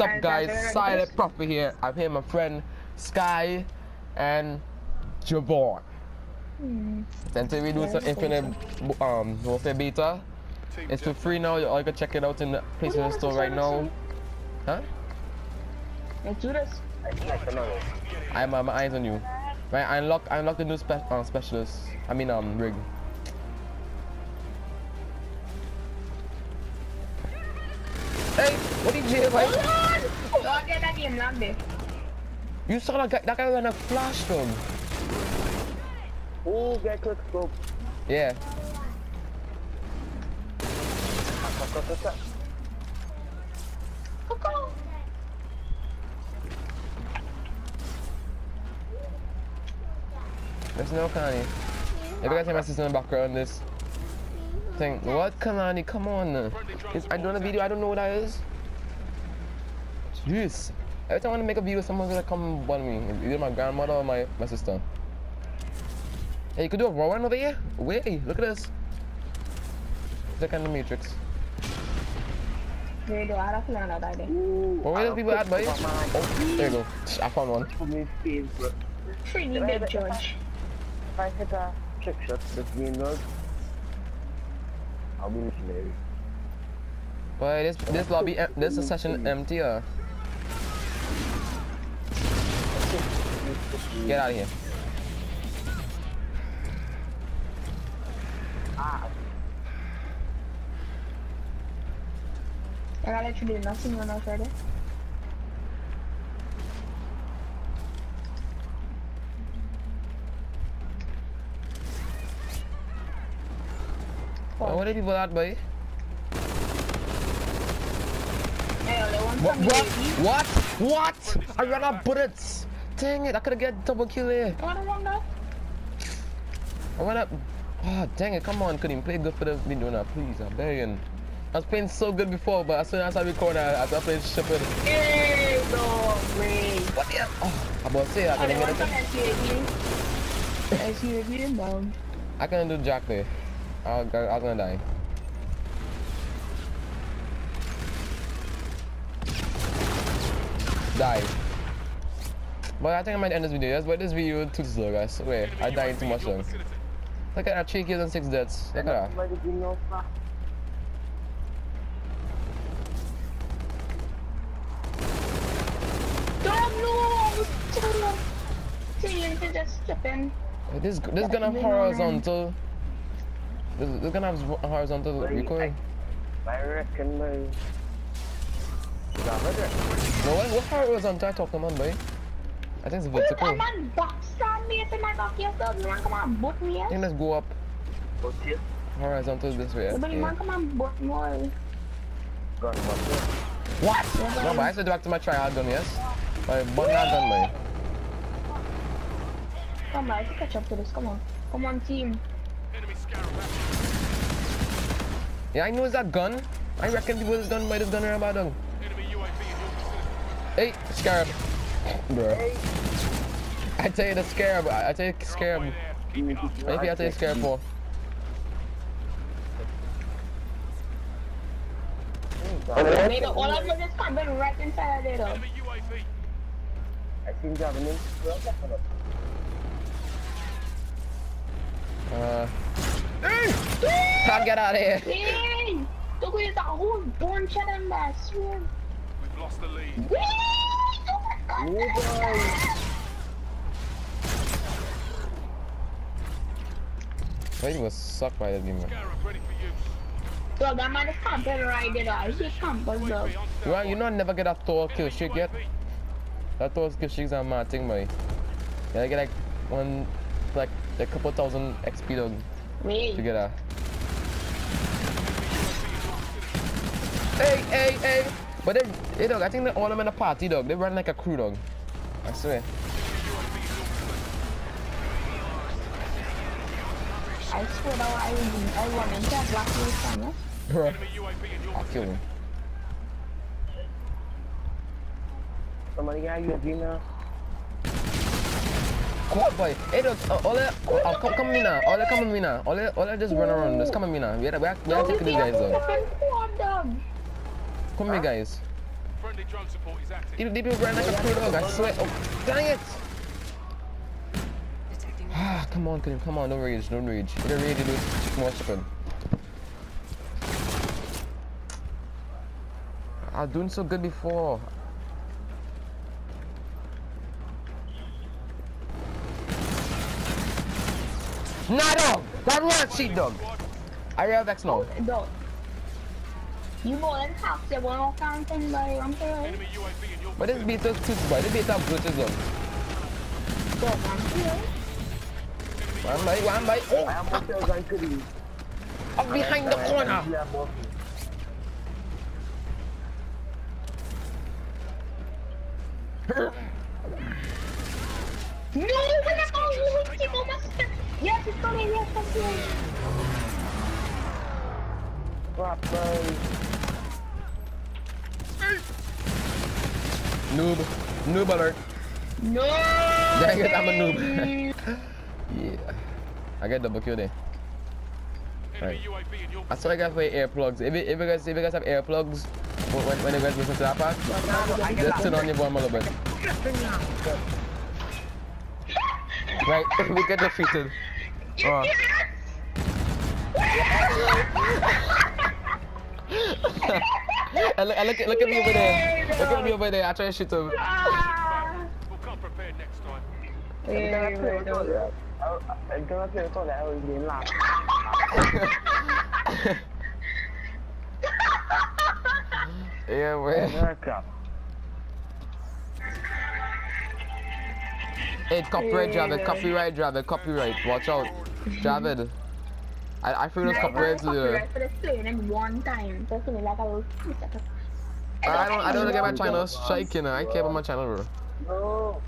What's up guys, Silent Prophet here. I'm here my friend Sky and Javon. Hmm. Until we do some Infinite um, Warfare Beta. It's for free now, Y'all can check it out in the PlayStation Store right now. Huh? Let's do this. I have my, my eyes on you. Right, I unlock I unlock the new spe uh, specialist. I mean um rig. That game lambe. You saw that guy that guy ran a flash from. Oh, get quick scope. Yeah. Coco. There's no Kanye. If you guys hear my sister in the background, this thing. What Kalani? Come on. Uh. It's, I doing a video, I don't know what that is. Jeez. Every time I want to make a video, someone's gonna come bother me. Either my grandmother or my, my sister. Hey, you could do a raw one over here? Wait, look at this. Look at the matrix. Wait, do I have to learn that idea? Where are those people at, buddy? Oh, there you go. I found one. For me, favorite. Pretty big judge. If I hit a trick shot this game does, I'll be missionary. Boy, this this lobby, this is session empty. Uh. Get out of here. Ah, I you do nothing when I was ready. Oh, what are people at, boy? Hey, only one What? What? What? What? I ran out of bullets. Dang it! I could have get double kill here. Wanna run that? I went up. Oh, ah, dang it! Come on, couldn't even play good for the video now, ah, please. Ah, I'm begging. I was playing so good before, but as soon as I record, I, I playing stupid. Hey, no way. What the? Oh, I'm about to say I couldn't get it. SUAV. SUAV inbound. I couldn't do jack there. I was, I was gonna die. Die. But I think I might end this video. Yes, but this video too slow, guys. Wait, I died too much long. Look at that, three kills and six deaths. Look at that. somebody give me a. Don't know. See, you just step. This this gonna have horizontal. This, this gonna have horizontal recoil. I reckon my... Yeah, right No, what, what horizontal I talking about, boy? I think it's vertical. Come on, box on me. It's my box yourself. You want come on, boot me? I think let's go up Go here. horizontal this way. Everybody Yeah. want come on, boot more. Gun one here. What? No, but I said back to my tryhard gun, yes? My bun that gun, boy. Come on, let's catch up to this. Come on. Come on, team. Yeah, I know it's that gun. I reckon people is done by this gun around about dog. Hey, scarab. Bro. I tell you the scarab. I I tell you scarab. Maybe I tell you scarab for. They know all of them is coming right inside of there. I think you have an Uh. Can't get out of here. Hey! Look at that whole born shot in that. We've lost the lead. Whee! Oh! Was sucked by that game. man. Scarab ready for use. Look, that man is camping right there. He's camping, though. UAV on You know, I never get a Thor kill streak yet. That Thor kill streak's a mad thing, boy. Yeah, I get like one, like a couple thousand XP dog to get that. Hey, hey, hey! But they, hey, dog, I think they all them in a party, dog. They run like a crew, dog. I swear. I swear though, I, I run into that black little son, yeah? Bro, enemy UAV in your I'll kill him. Somebody got you a game now. Come on, boy. Hey, dog, uh, all that, uh, come, come me now. All that, come with me now. All that, all that, just run around. Just come with me now. We are, we are, we are taking these guys, dog. Fucking quad dog. Come here, guys. Friendly drone support is active. You people ran like a crew dog. I swear. Oh, dang it! Ah, come on, Karim. Come on. Don't rage. Don't rage. You don't rage. You do chicken more chicken. I was doing so good before. Nah, dog. That one cheat, dog. I real vex now. Dog. You more than half the one counting by one player. Enemy UAV in your But this beat us too, boy. This beat up good as well. Dog, one player. One bite, one bite. I Oh, am hotel going to the. up behind the corner. Yeah, boss. No, wala ka Hindi mo mas... Yes, it's coming. Yes, it's coming. Crap, man. Noob. Noob alert. No! Dang it, I'm a noob. yeah. I get double kill there. enemy Right. UAV in your That's why I got earplugs. If, you- if you guys if you guys have earplugs when, when- when you guys listen to that part, just turn on your volume a little bit. Right, we get defeated. Oh. and look, and look, look at me over there. Look at me over there. I try to shoot him. We'll come prepared next time. Very well done. I'm gonna play for that. I was being laughed. yeah, man. Hey, copyright, Javid. Copyright, Javid. Copyright. Watch out, Javid. I I feel those copyrights. Uh, Copyright for the plane in one time. Like a little... I don't I don't get my channel shaking. I care about my channel, bro. No.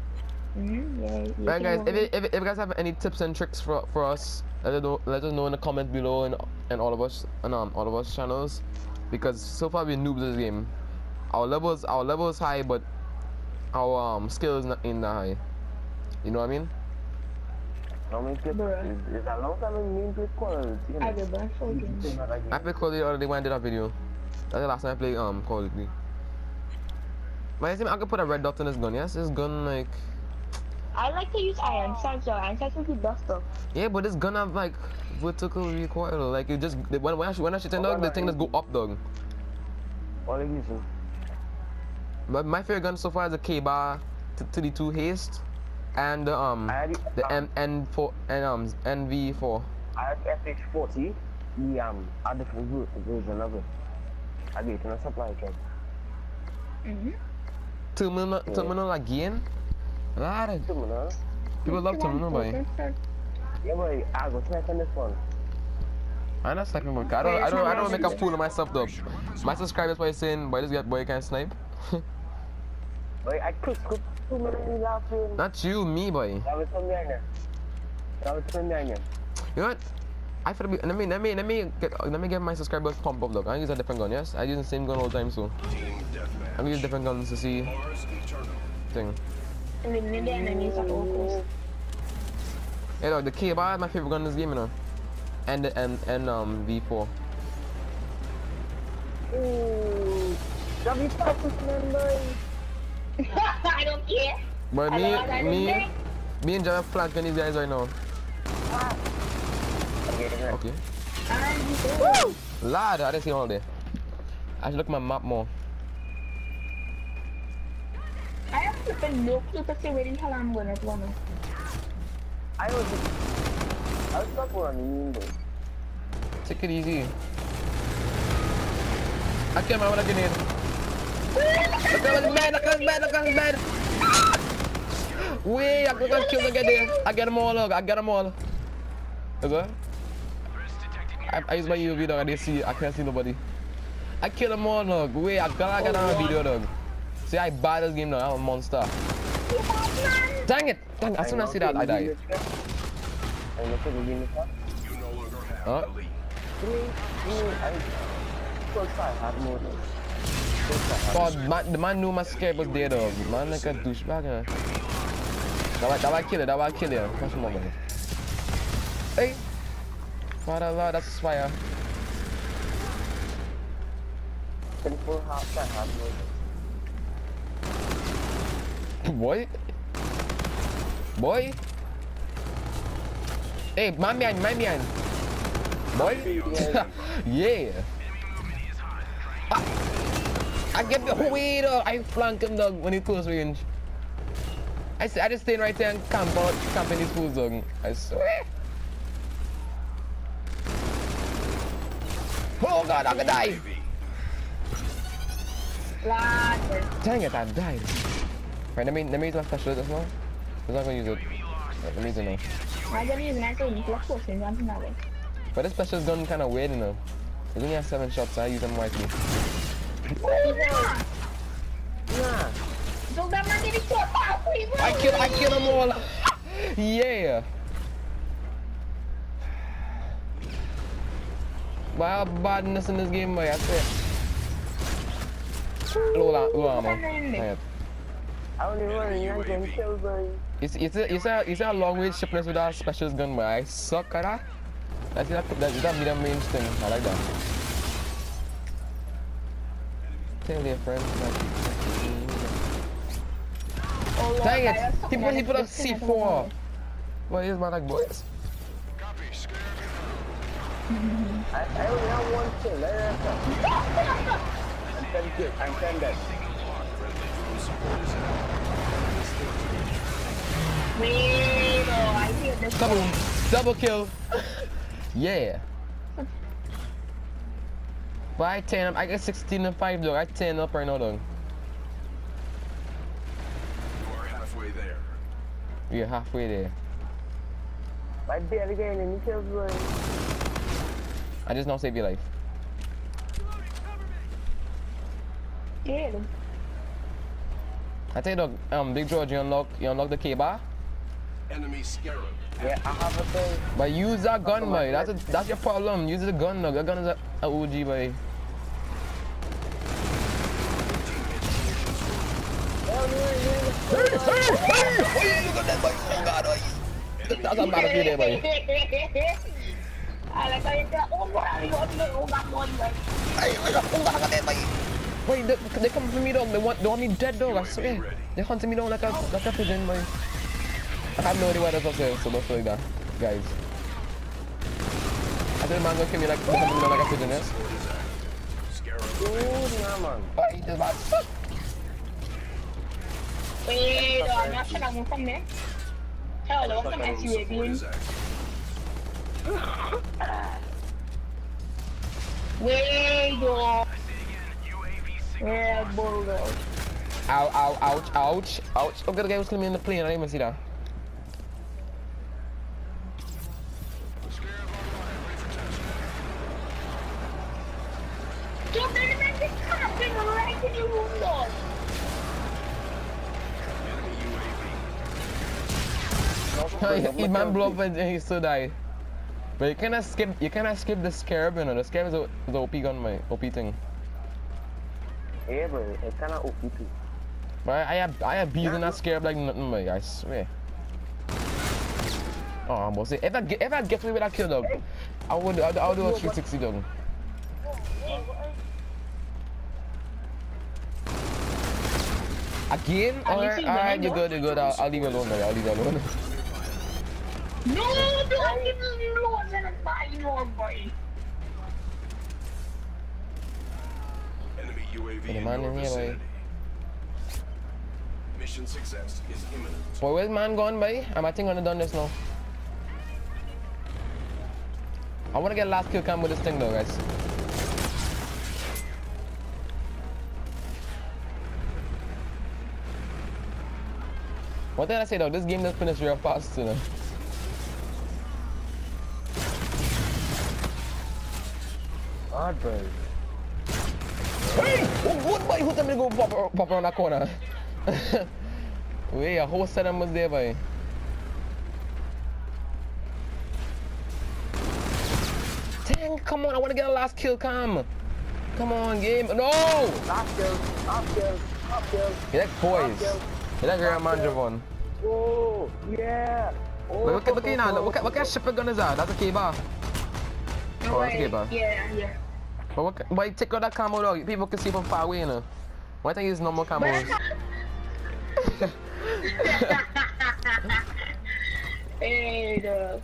Mm-hmm, yeah, Right, guys. If, it, if, if you guys have any tips and tricks for for us, let us know, let us know in the comment below and and all of us and um all of us channels, because so far we're noobs at this game. Our levels our levels high, but our um skill is not in that high. You know what I mean? No, me get. Bruh. It's it's a long time in me play Call. You I know. will burn for games. I played Call of Duty already when I did that video. That's the last time I played um Call of Duty. But I think I could put a red dot in this gun. Yes, this gun like I like to use iron sights though. Iron sights will be best though. yeah, but this gun have like vertical recoil. Like it just when when I shoot when I shoot a dog, the thing just go up dog. All of you. But my favorite gun so far is the K-bar t- to the two haste and the um I had the M N4 and um NV4. I have FX40. The um, a different ver- version of it. I get it in a supply chain. Mm-hmm. Terminal terminal again. Lot Similar. people love terminal boy. Yeah, boy. I go snipe on this one. I'm not sniping boy. I don't I don't I don't make a fool of myself though. My subscribers probably saying boy this guy boy can't snipe. Boy, I could cook too many laughing. Not you, me boy. That was from there. That was from there. You know what? I feel be, let me let me let me get let me get my subscribers pump up look. I use a different gun, yes? I use the same gun all the time so I'm use different guns to see thing. Eliminate the enemies at all costs. Hey dog, the K bar is my favorite gun in this game, you know. And the and and um V4. Ooh. W Focus, man, boy. I don't care. But me don't want that me thing. me and Jav flanking these guys right now. Okay, right. Okay. And Lad, I didn't see all day. I should look at my map more. I have flipping no clue to see where the hell I'm gonna go now. I was I was stuck on the mean boy. Take it easy. I can't remember what I grenade. Look at his bed, look at his bed, look at his bed. Wait, I'm gonna kill the guy there. I get them all, look, I get them all. Is that? I, I use my UV dog, I didn't see, I can't see nobody. I kill them all, dog. Wait, I gotta I got on a video, dog. See, I buy this game now, I'm a monster. Dang it! Dang, as soon as I see that, I die. I look at the game itself. Huh? God, man, the man knew my scape was there, dog. Man, like a douchebag, eh? That why, that why kill it, that why kill it. Catch him over. Hey! Father Lord, that's fire. I have 24 half, I have more. Boy. Boy. Hey, man man behind. Boy. yeah. I, I get the way though. I flank him dog when he close range. I, I just stay right there and camp out, camp in his full zone. I swear. Oh god, I'm gonna die. Lad. Dang it, I died. Right, let me let me use my special this one. I'm not gonna use it. Let me use it now. I'm use plus four since I'm not. But this special gun kind of weird, know. It only has seven shots, so I use them wisely. I kill I kill them all. yeah. Why badness in this game, boy? I swear. Low, la- low armor. I only run and can kill boy. It's it's a it's a it's a long range sharpness with our special gun, but I suck at that. That's that that's that medium range thing. I like that. Tell your friends like. Oh, Lord, Dang it! He something put he I put a just finished C4. What is my like boys? Copy. Scare I, I only have one kill. Let it happen. I'm ten kills. I'm ten dead. Wait, oh, I hear this. Double double kill. yeah. But I 10 up. I get 16 and 5 though. I 10 up right now though. You are halfway there. We're halfway there. I barely get any kills boy. I just now save your life. Yeah. I tell you dog, um Big George you unlock you unlock the K bar. Enemy scarab. Yeah, I have a thing. But use that gun boy. That's a, that's your problem. Use the gun dog. That gun is a, a OG boy. That's a battlefield there boy. I like how you say, oh, boy, I want to know that one, boy. Wait, they, they come for me dog. They want they want me dead dog. I swear. ready. They hunting me down like a like a pigeon boy. I have no idea what that's up there, so don't feel like that, guys. I think man gonna kill me like they hunting me like a pigeon, yes? Scarab. Dude, man. Why this man suck? From there. Hell, I want some Room SUV. support is active. Wait, oh. Yeah, bulldog. Ow, ouch, ouch, ouch. Oh, the guy was coming in the plane. I didn't even see that. Don't let him make this happen right in your. he man blow up and he still die. But you cannot skip. You cannot skip the scarab, you know. The scarab is a, is a OP gun, my OP thing. Yeah, bro. It's kind of OP too. But I, I have I have bees in that scarab like nothing, my. I swear. Oh, I'm about to say, if I get if I get away with that kill dog, I would I would, I would do a 360 dog. Again? Have you Alright, seen alright, the you're good, you're good. I'll, I'll leave it alone, man. I'll leave it alone. No, don't give me loads and buy more, boy. Enemy UAV in your in here, boy. vicinity. Mission success is imminent. Boy, where's man gone, boy? I'm I think gonna done this now. I wanna get last kill cam with this thing though, guys. What did I say though? This game does finish real fast, you know. God, bro. Hey! Oh, what boy? Who's gonna go pop, pop around that corner? Wait, a whole set of them was there, boy. Dang, come on, I wanna get a last kill cam. Come on, game. No! Last kill. Last kill. Last kill. You like boys. You like Real Man Javon. Oh, yeah. Oh, Wait, look at, look at now. What, kind- oh, what kind of oh. shipper gun is that? That's a K-bar. Oh, that's a K-bar. Yeah, yeah. But what, why take out that camo dog? People can see from far away, you know. Why think it's normal camo? But hey, dog.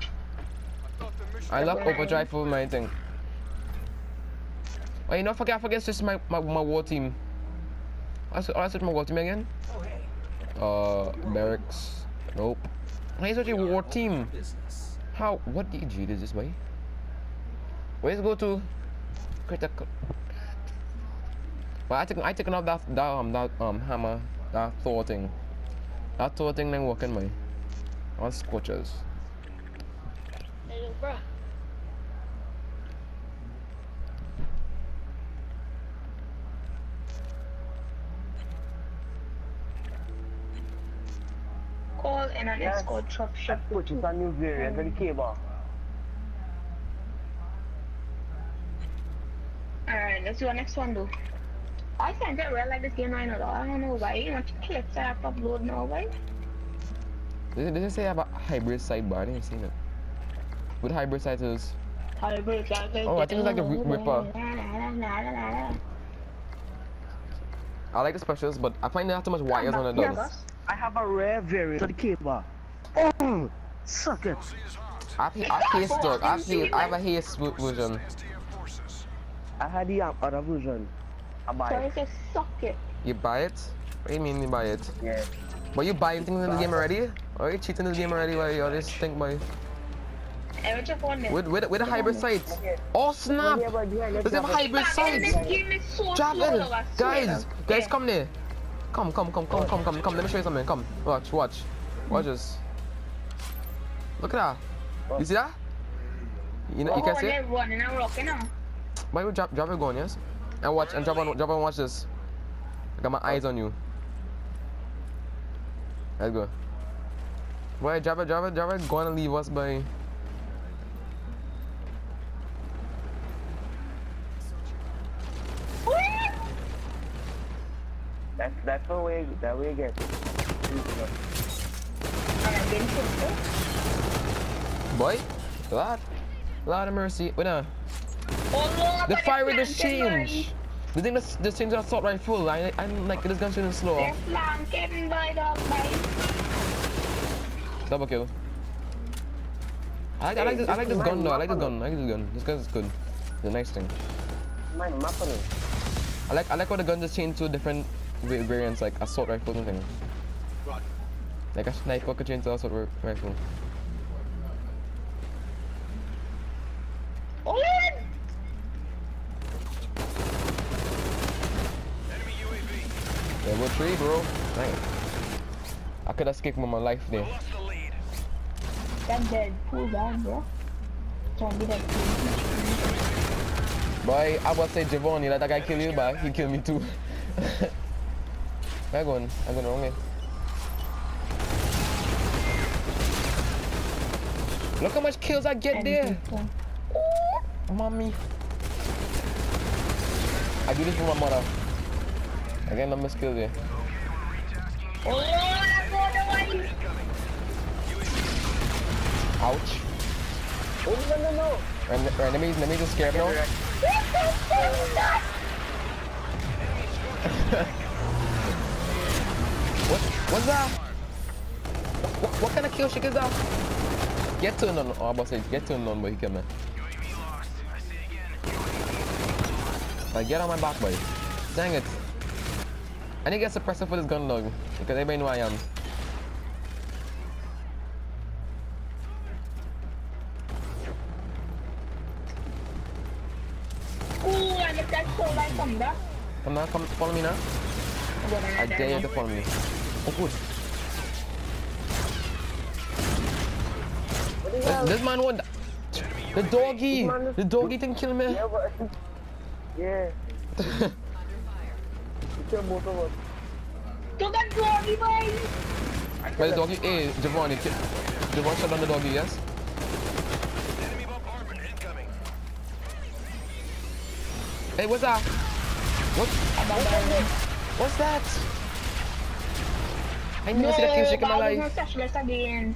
I thought the mission I love overdrive for my thing. Oh, you know, forget, I forget, it's just my, my, my war team. I said, oh, I said my war team again? Uh, barracks. Nope. Why is it a war team? How? What did you do this way? Where's go to? Critical. Well, I took I taken off that that um that um hammer that Thor thing. That Thor thing then working my. On scorchers. Hey, look, bro. Call in an Yes. escort truck shop. Which is a new variant of the cable. Alright, let's do our next one, though. I can't get real like this game right now, though. I don't know why. You know, clips I have to upload now, right? Does it, does it say about hybrid sidebar? I didn't see it. With hybrid siders. Hybrid, Oh, I think it's like the Ri- Ripper. I like the specials, but I find there are too much wires on the Yeah, dogs. boss. I have a rare variant of the cable. Oh, suck it. I have, I have haste dog. I have, I have a haste v- version. SDF forces. I had the um, other version. I buy So it. it says suck it. You buy it? What do you mean you buy it? Yeah. But you buying things in the game already? Or you cheating in the game already? Why you all this think boy? Hey, what's your phone there? With with with a hybrid sight. Oh snap! Yeah, but behind Does it have hybrid Man, This sight? game is so Drop slow, it! though, I Guys, guys, come there. Come, come, come, come, come, come, come. Let me show you something. Come, watch, watch, watch this. Look at that. You see that? You know, you Oh, can see it. Running and. Why you drop, drop it going, yes? And watch, and drop on, drop on, watch this. I got my eyes on you. Let's go. Boy, drop it, drop it, drop it. Go on and leave us, boy. That's that's the way that way it gets. And I'm getting put Boy, Lord, Lord of mercy. Wait now. The fire just flanking, changed. The thing that's this thing's assault rifle. I I'm like this gun's boy. slow. They're flanking by the by. Double kill. I like, I like this I like this gun though. I like this gun. I like this gun. This gun is good. The nice thing. I like I like how the gun just changed to different variants like assault rifle and thing. Like a sniper could change to assault ri- rifle. UAV. Level three, bro. Nice. I could have escape with my life there. Lost the lead. That dead. Cool down, bro. Zombie that Boy, I was say Javon, you let that guy kill you, but he killed me too. Where I going? I'm going the wrong way. Look how much kills I get there. Mommy. I do this for my mother. I get number skill there. Lord, I'm going away. Ouch. Oh no no no. Right, right, let me let me just scare him now. What what's that? What, what kind of kill shit is that? Get turned on. Oh, I was about to say get turned on, but he killed me. Like get on my back, boy. Dang it. I need to get suppressor for this gun dog because everybody know I am. Ooh, I get that so like from that. Come now, come follow me now. I dare you to follow me. Oh good. This, this man won. The doggy. man is- The doggy thing kill me. Yeah, but yeah. You kill both of us. Look at doggy, boy. Well, the doggy. Hey, Javon, you kill. Javon shot down the doggy, yes? Enemy bombardment incoming. Hey, what's that? What? What's that? I never see that kill shake in my Bob is life. not specialist again.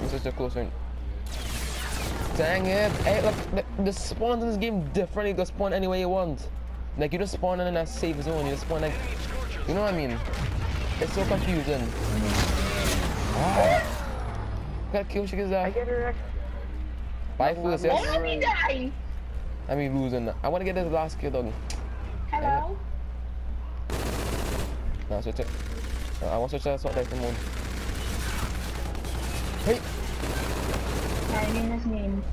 This is such a close one. Dang it. Hey, look, the, the spawns in this game different. You can spawn any way you want. like you just spawn in a safe zone. You just spawn like, you know what I mean? It's so confusing. Got kill she is I get it. Bye Oh, let me die. I mean losing. I want to get this last kill dog. Hello? No, switch it. I want to switch that sort rifle mode. Hey! My name is name.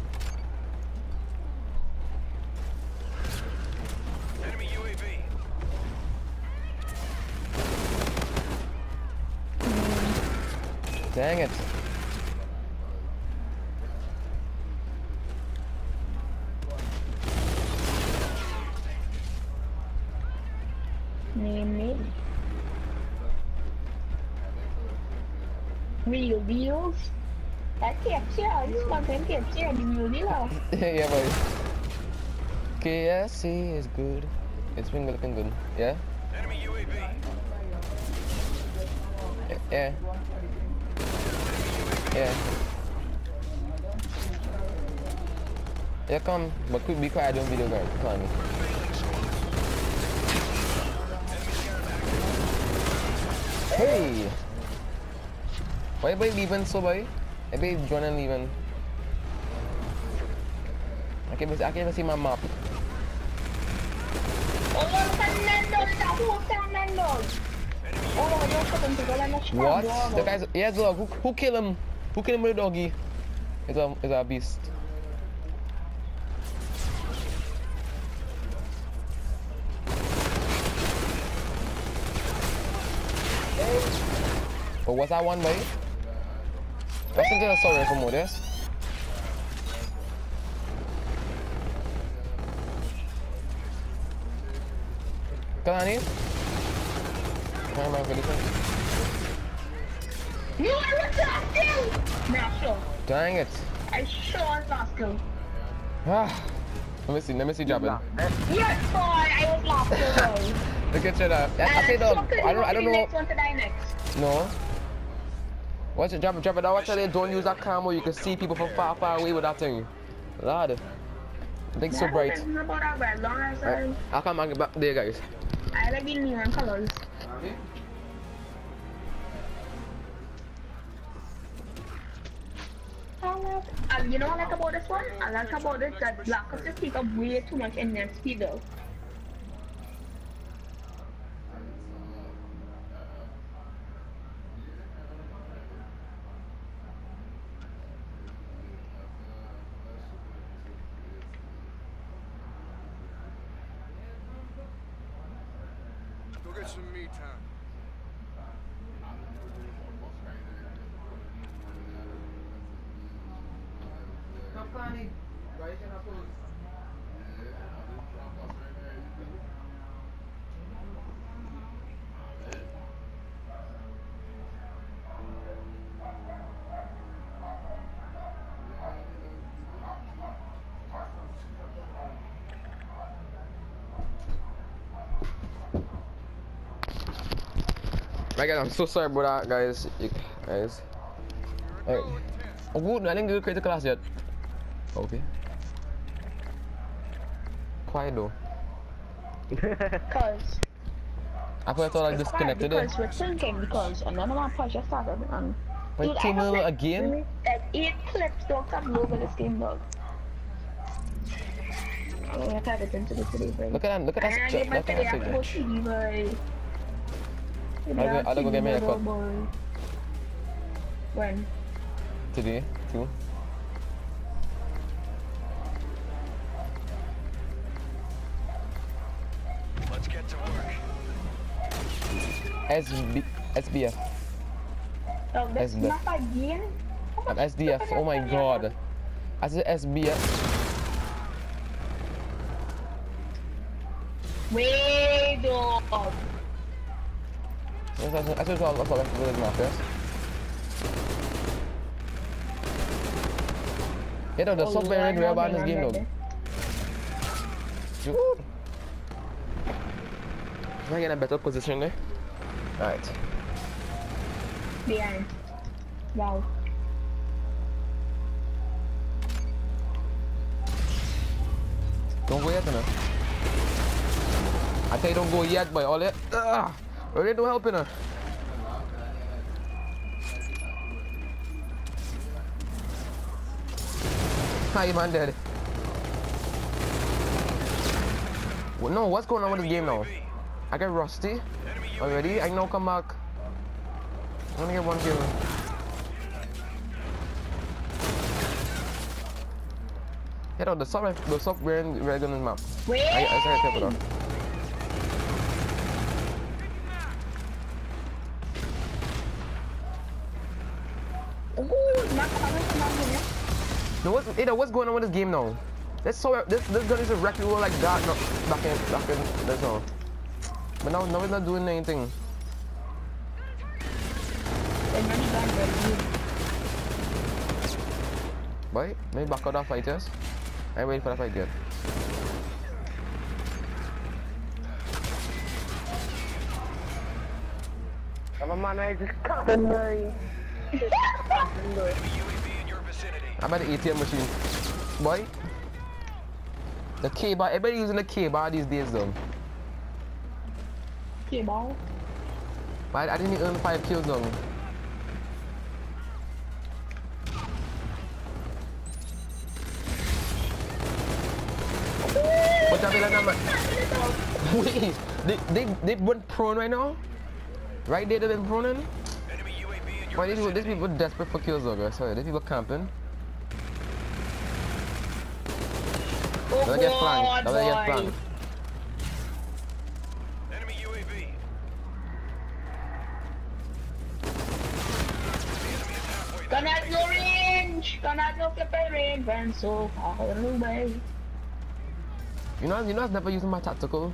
Enemy UAV. Dang it. Name name. Real deals. That capture, this content capture, the real yeah, boy. KFC is good. It's been looking good. Yeah? Enemy UAV. Yeah. Eh. Yeah. Yeah, come. But quick, be quiet, don't video guard. Come on. Hey! Why are you leaving so boy? I be joining leaving. I can't, even- I can't even see my map. Fernando, that whole Fernando. You're coming to go and watch What? The guy's yeah, dog. Uh, who, who killed him? Who killed him with the doggy? It's a it's a beast. But was that one way? That's into the sorry for more this. Kalani? Kaya ba ko dito? You are a rascal! Nah, sure. Dang it. I sure am rascal. Ah. Let me see, let me see Jabin. Yes, boy, I was rascal. Look at that. I, I say dog. I don't I don't know. Next one to die next. No. Watch it, drop it, drop it. Now watch how they don't use that camera. You can see people from far, far away with that thing. Lord. The thing's so bright. I, Right. I'll come and get back there, guys. I like the neon colors. I like, uh, you know what I like about this one? I like about this that Black just take up way too much engine speed though. Go get some me time. My God, I'm so sorry about that, guys. Guys. Alright. Oh, good. I didn't do critical class yet. Okay. Quiet though. Cause I thought I thought I it's quiet disconnected it. because we're thinking because another one push just started and Wait, Dude, I team have like again? Like eight clips don't come over this game dog. I'm gonna try to into the city. Look at that. Look at that. I ch- get my Look at that. I'll go- I'll go get me a cup. When? Today, too. Let's get to work. SB, SBF. Oh, that's As not again? And SDF. Oh my god. I said SBF. Way dog. I said I said all of the village mafias. Yeah, there's Oh, I really know this game, though. Dude. Try to get in a better position there. Alright. Behind. Wow. Don't go yet, no. I tell you don't go yet, boy. All that. Ugh. Already no helping her. Hi, man, dead. Well, no, what's going on with this game now? I got rusty already. I know come back. I only get one kill. Hit out the sub, the sub wearing red gun in map. Wait! I, I tapping off. Ooh, not coming, come on, come on. No, what's, Ada, what's going on with this game now? This so this this gun is a wreck people like that no, back in back in that's all. But now now it's not doing anything. Then money gone. Boy, maybe back out that fighters. I wait for the fight yet. Come on, man, I just camping, I'm at the ATM machine. Boy. The K bar, everybody using the K bar these days though. Okay, ball. But I, I didn't even earn five kills though. What's up, number? Wait, they, they, they went prone right now? Right there, they've been proning? Enemy in Why these people, these people desperate for kills though, guys. Sorry, these people camping. Oh, Don't get flanked. God, Don't get boy. flanked. Enemy UAV. Gonna have no range! Gonna have no flipping range, and so far away. You know, you know, I was never using my tactical.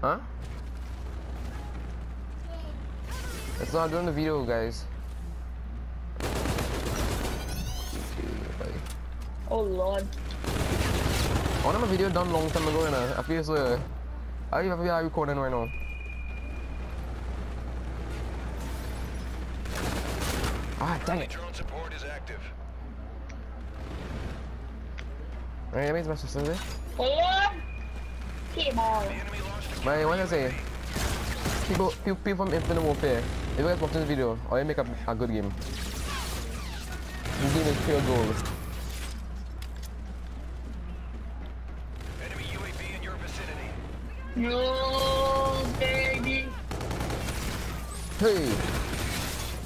Huh? It's not doing the video, guys. Oh, Lord. I want my video done long time ago, you know. I feel so. I even feel like recording right now. Ah, dang it. Drone support is active. Alright, that means my sister there. Oh, Lord! Okay, ball. The enemy launched what I say? People, people, people from Infinite Warfare. If you guys watch this video, or you make a, a good game. This game is pure gold. No, baby. Hey!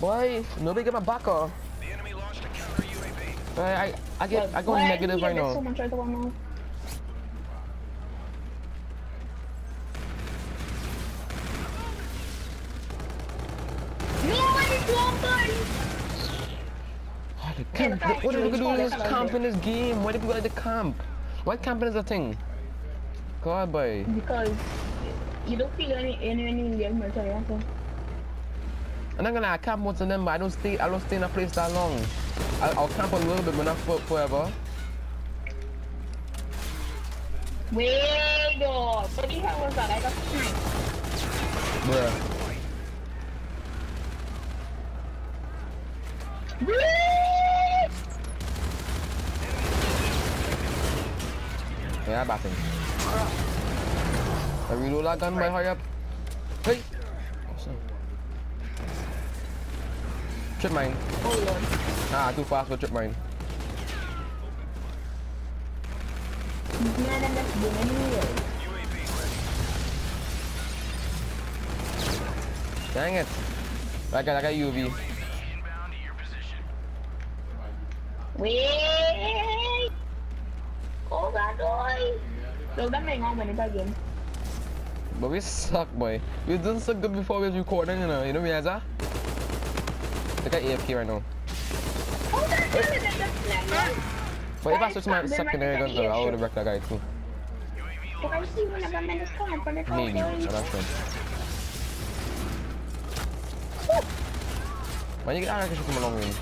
Boy, nobody get my back off. The enemy launched a counter oh. UAV. I, I, I get, I go Why negative here? right There's so now. much right about now. No, I need to open! Oh, the camp. What, what are we gonna do with this camp in this game? Why do people like the camp? Why camping is a thing? God, boy. Because you don't feel any any any yeah, so. I'm not gonna I eh? camp most of them, but I don't stay. I don't stay in a place that long. I, I'll camp a little bit, but not for, forever. Wait, though. What the hell was that? I got three. Bruh. Yeah, batting. I reload that gun, boy. Hurry up. Hey. Awesome. Trip mine. Oh, Lord. Nah, too fast for trip mine. Man, I'm just doing anyway. UAV ready. Dang it. I got, I got UV. Inbound to your position. Wait! Oh, God, boy. So that may not win it again. But we suck, boy. We was doing so good before we was recording, you know. You know me, Azza? Look at AFK right now. Oh, that's good. That's good. But if I switch my secondary gun, though, I would have wrecked that guy too. Can I see one of them in this camp on the top Maybe. I'm there? not sure. When you get out, I can shoot from a long range.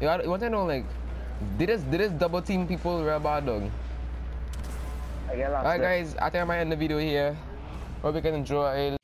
You, want to know, like, did this, did this double team people real bad, dog? I get lost. Alright, guys, I think I might end the video here. Hope you can enjoy.